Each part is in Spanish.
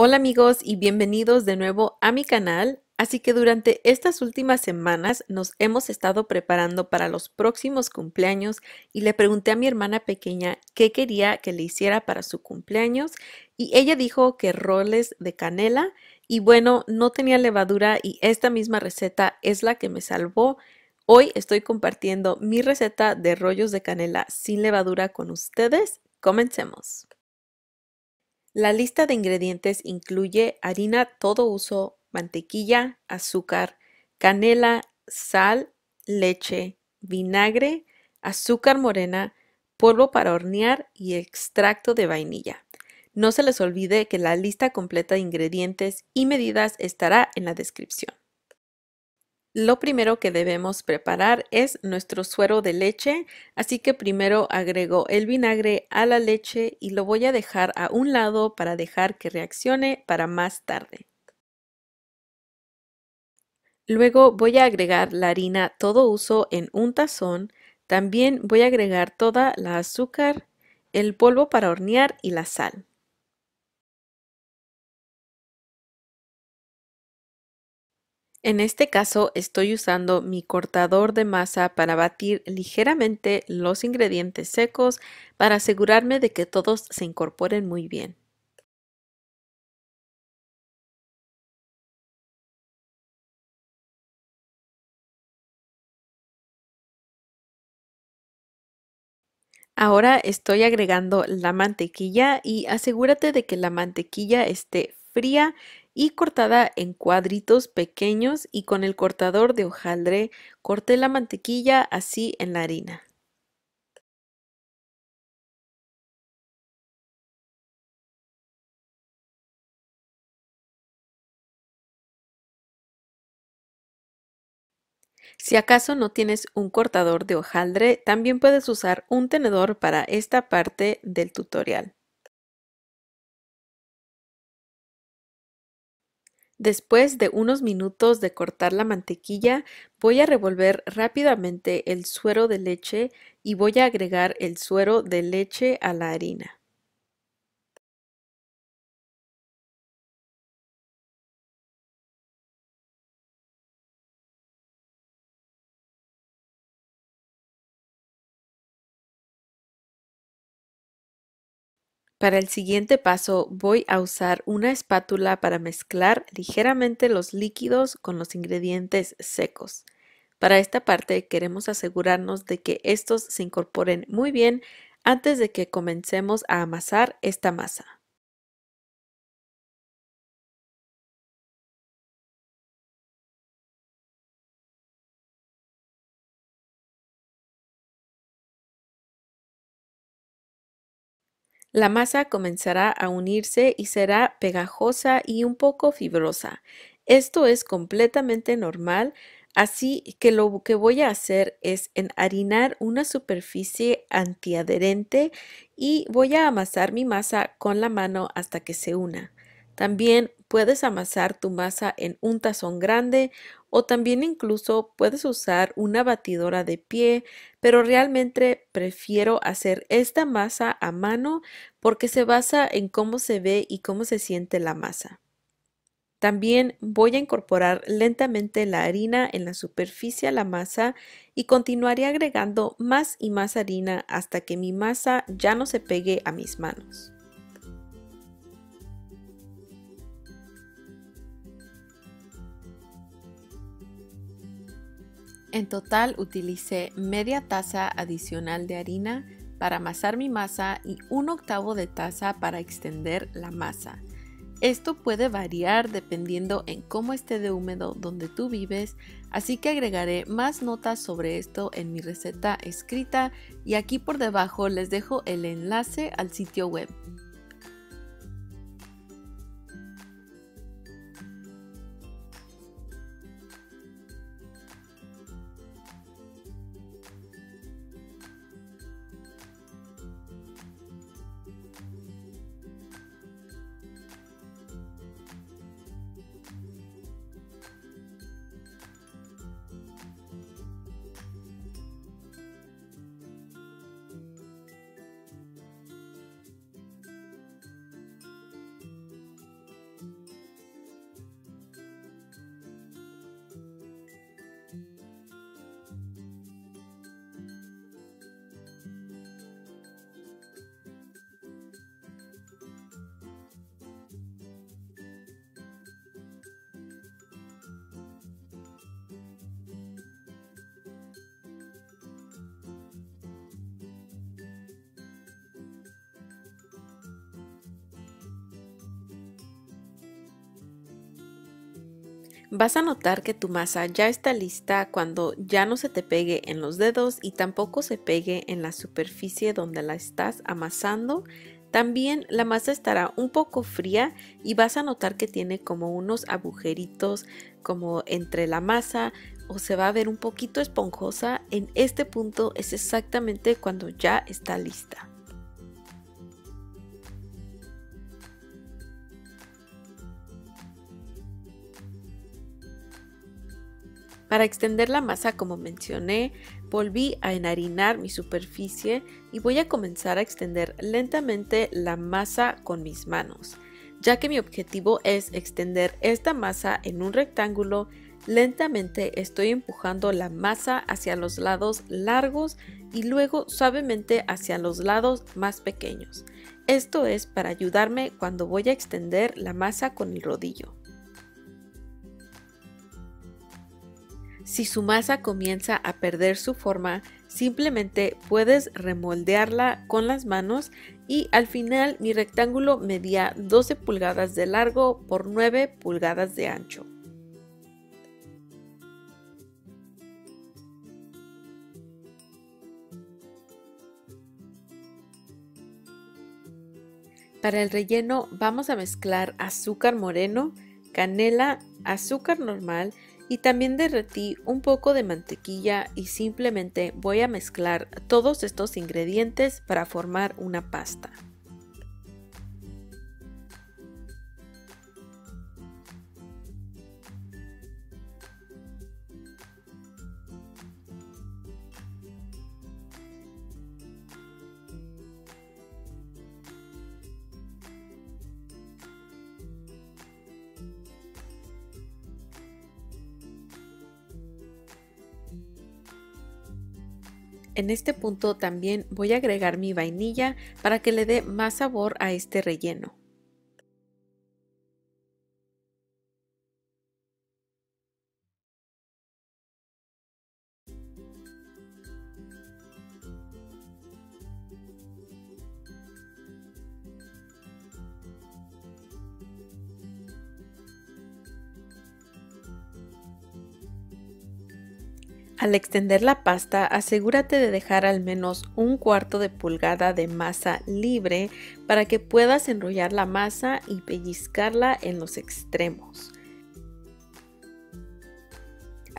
Hola amigos y bienvenidos de nuevo a mi canal. Así que durante estas últimas semanas nos hemos estado preparando para los próximos cumpleaños y le pregunté a mi hermana pequeña qué quería que le hiciera para su cumpleaños y ella dijo que roles de canela y bueno, no tenía levadura y esta misma receta es la que me salvó. Hoy estoy compartiendo mi receta de rollos de canela sin levadura con ustedes. Comencemos. La lista de ingredientes incluye harina todo uso, mantequilla, azúcar, canela, sal, leche, vinagre, azúcar morena, polvo para hornear y extracto de vainilla. No se les olvide que la lista completa de ingredientes y medidas estará en la descripción. Lo primero que debemos preparar es nuestro suero de leche, así que primero agrego el vinagre a la leche y lo voy a dejar a un lado para dejar que reaccione para más tarde. Luego voy a agregar la harina todo uso en un tazón, también voy a agregar toda la azúcar, el polvo para hornear y la sal. En este caso estoy usando mi cortador de masa para batir ligeramente los ingredientes secos para asegurarme de que todos se incorporen muy bien. Ahora estoy agregando la mantequilla y asegúrate de que la mantequilla esté fría y cortada en cuadritos pequeños y con el cortador de hojaldre corté la mantequilla así en la harina. Si acaso no tienes un cortador de hojaldre, también puedes usar un tenedor para esta parte del tutorial. Después de unos minutos de cortar la mantequilla, voy a revolver rápidamente el suero de leche y voy a agregar el suero de leche a la harina. Para el siguiente paso voy a usar una espátula para mezclar ligeramente los líquidos con los ingredientes secos. Para esta parte queremos asegurarnos de que estos se incorporen muy bien antes de que comencemos a amasar esta masa. La masa comenzará a unirse y será pegajosa y un poco fibrosa. Esto es completamente normal, así que lo que voy a hacer es enharinar una superficie antiadherente y voy a amasar mi masa con la mano hasta que se una. También puedes amasar tu masa en un tazón grande o también incluso puedes usar una batidora de pie, pero realmente prefiero hacer esta masa a mano porque se basa en cómo se ve y cómo se siente la masa. También voy a incorporar lentamente la harina en la superficie a la masa y continuaré agregando más y más harina hasta que mi masa ya no se pegue a mis manos. En total utilicé media taza adicional de harina para amasar mi masa y un octavo de taza para extender la masa. Esto puede variar dependiendo en cómo esté de húmedo donde tú vives, así que agregaré más notas sobre esto en mi receta escrita y aquí por debajo les dejo el enlace al sitio web. Vas a notar que tu masa ya está lista cuando ya no se te pegue en los dedos y tampoco se pegue en la superficie donde la estás amasando. También la masa estará un poco fría y vas a notar que tiene como unos agujeritos como entre la masa o se va a ver un poquito esponjosa. En este punto es exactamente cuando ya está lista. Para extender la masa, como mencioné, volví a enharinar mi superficie y voy a comenzar a extender lentamente la masa con mis manos. Ya que mi objetivo es extender esta masa en un rectángulo, lentamente estoy empujando la masa hacia los lados largos y luego suavemente hacia los lados más pequeños. Esto es para ayudarme cuando voy a extender la masa con el rodillo. Si su masa comienza a perder su forma, simplemente puedes remoldearla con las manos y al final mi rectángulo medía 12 pulgadas de largo por 9 pulgadas de ancho. Para el relleno vamos a mezclar azúcar moreno, canela, azúcar normal y también derretí un poco de mantequilla y simplemente voy a mezclar todos estos ingredientes para formar una pasta. En este punto también voy a agregar mi vainilla para que le dé más sabor a este relleno. Al extender la pasta, asegúrate de dejar al menos un cuarto de pulgada de masa libre para que puedas enrollar la masa y pellizcarla en los extremos.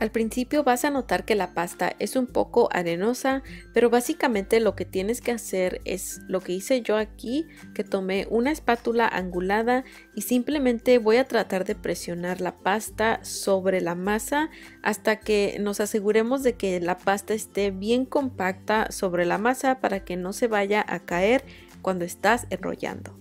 Al principio vas a notar que la pasta es un poco arenosa, pero básicamente lo que tienes que hacer es lo que hice yo aquí, que tomé una espátula angulada y simplemente voy a tratar de presionar la pasta sobre la masa hasta que nos aseguremos de que la pasta esté bien compacta sobre la masa para que no se vaya a caer cuando estás enrollando.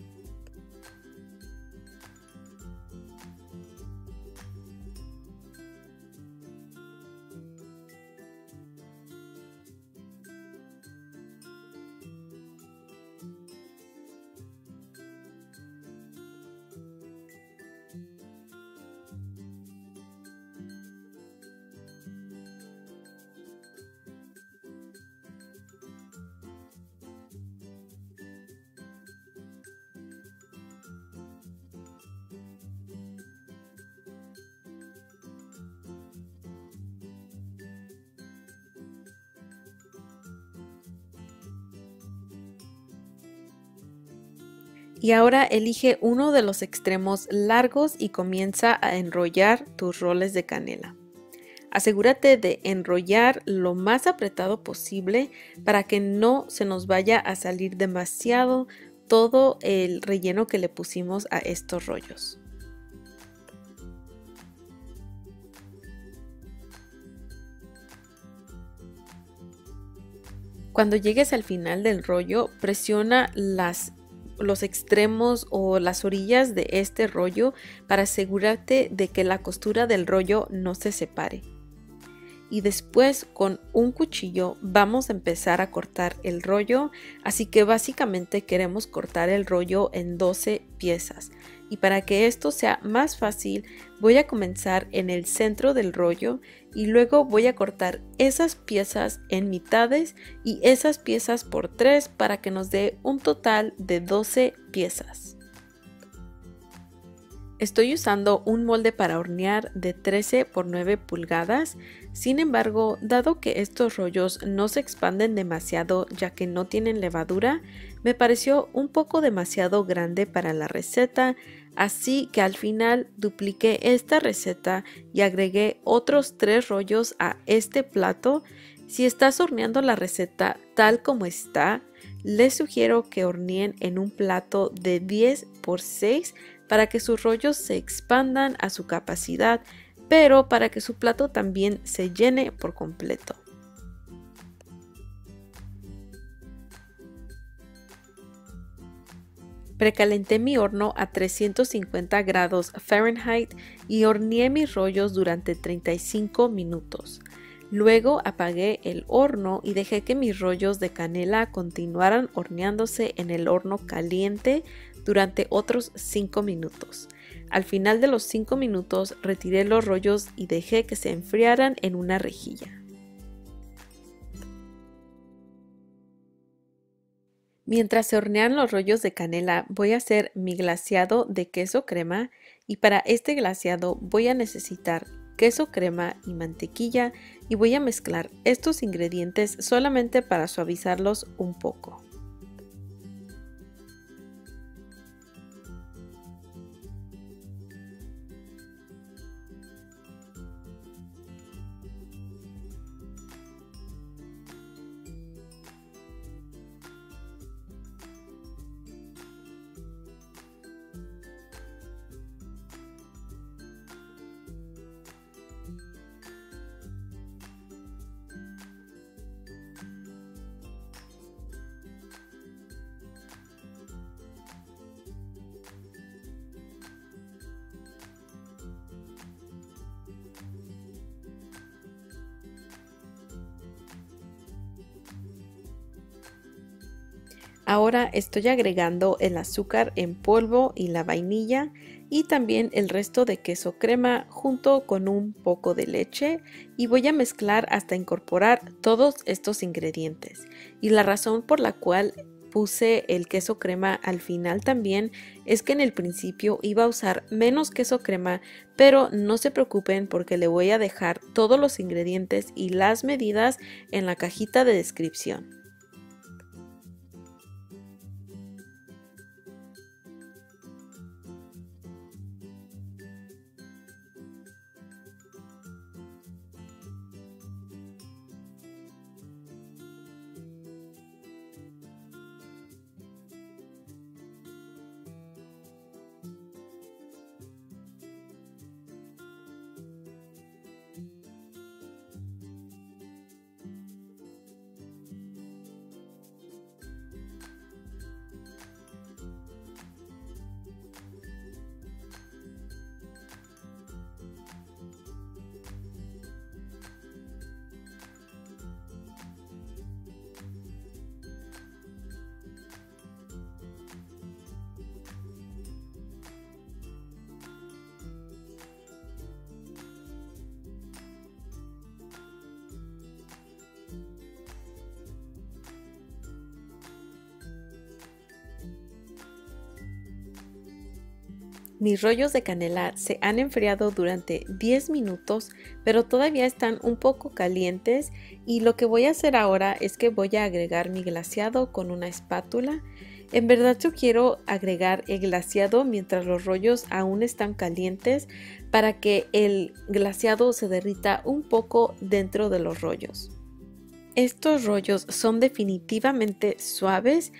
Y ahora elige uno de los extremos largos y comienza a enrollar tus roles de canela. Asegúrate de enrollar lo más apretado posible para que no se nos vaya a salir demasiado todo el relleno que le pusimos a estos rollos. Cuando llegues al final del rollo, presiona las los extremos o las orillas de este rollo para asegurarte de que la costura del rollo no se separe. Y después con un cuchillo vamos a empezar a cortar el rollo, así que básicamente queremos cortar el rollo en 12 piezas. Y para que esto sea más fácil, voy a comenzar en el centro del rollo y luego voy a cortar esas piezas en mitades y esas piezas por 3 para que nos dé un total de 12 piezas. Estoy usando un molde para hornear de 13 por 9 pulgadas, sin embargo, dado que estos rollos no se expanden demasiado ya que no tienen levadura, me pareció un poco demasiado grande para la receta, así que al final dupliqué esta receta y agregué otros 3 rollos a este plato. Si estás horneando la receta tal como está, les sugiero que horneen en un plato de 10 por 6 para que sus rollos se expandan a su capacidad, pero para que su plato también se llene por completo. Precalenté mi horno a 350 grados Fahrenheit y horneé mis rollos durante 35 minutos. Luego apagué el horno y dejé que mis rollos de canela continuaran horneándose en el horno caliente durante otros 5 minutos. Al final de los 5 minutos retiré los rollos y dejé que se enfriaran en una rejilla. Mientras se hornean los rollos de canela, voy a hacer mi glaseado de queso crema y para este glaseado voy a necesitar queso crema y mantequilla y voy a mezclar estos ingredientes solamente para suavizarlos un poco. Ahora estoy agregando el azúcar en polvo y la vainilla y también el resto de queso crema junto con un poco de leche y voy a mezclar hasta incorporar todos estos ingredientes. Y la razón por la cual puse el queso crema al final también es que en el principio iba a usar menos queso crema, pero no se preocupen porque le voy a dejar todos los ingredientes y las medidas en la cajita de descripción. Mis rollos de canela se han enfriado durante 10 minutos, pero todavía están un poco calientes y lo que voy a hacer ahora es que voy a agregar mi glaseado con una espátula. En verdad yo quiero agregar el glaseado mientras los rollos aún están calientes para que el glaseado se derrita un poco dentro de los rollos. Estos rollos son definitivamente suaves,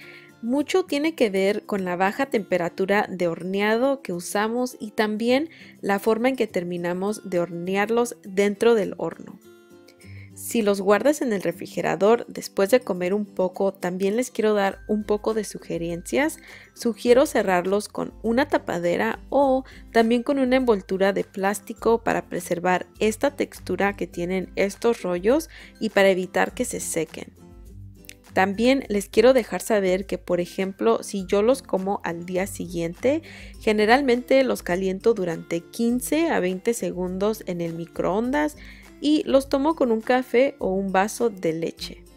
mucho tiene que ver con la baja temperatura de horneado que usamos y también la forma en que terminamos de hornearlos dentro del horno. Si los guardas en el refrigerador después de comer un poco, también les quiero dar un poco de sugerencias. Sugiero cerrarlos con una tapadera o también con una envoltura de plástico para preservar esta textura que tienen estos rollos y para evitar que se sequen. También les quiero dejar saber que, por ejemplo, si yo los como al día siguiente, generalmente los caliento durante 15 a 20 segundos en el microondas y los tomo con un café o un vaso de leche.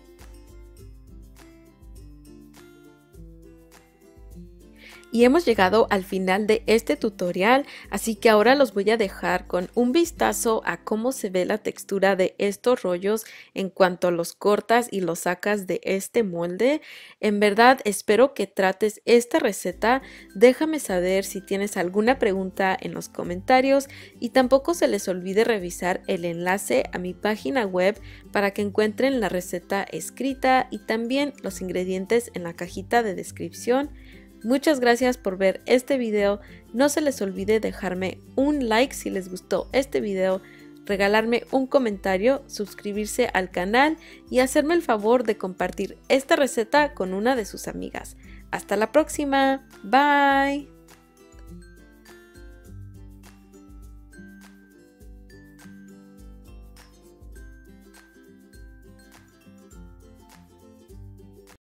Y hemos llegado al final de este tutorial, así que ahora los voy a dejar con un vistazo a cómo se ve la textura de estos rollos en cuanto los cortas y los sacas de este molde. En verdad espero que trates esta receta, déjame saber si tienes alguna pregunta en los comentarios y tampoco se les olvide revisar el enlace a mi página web para que encuentren la receta escrita y también los ingredientes en la cajita de descripción. Muchas gracias por ver este video. No se les olvide dejarme un like si les gustó este video, regalarme un comentario, suscribirse al canal y hacerme el favor de compartir esta receta con una de sus amigas. Hasta la próxima. Bye.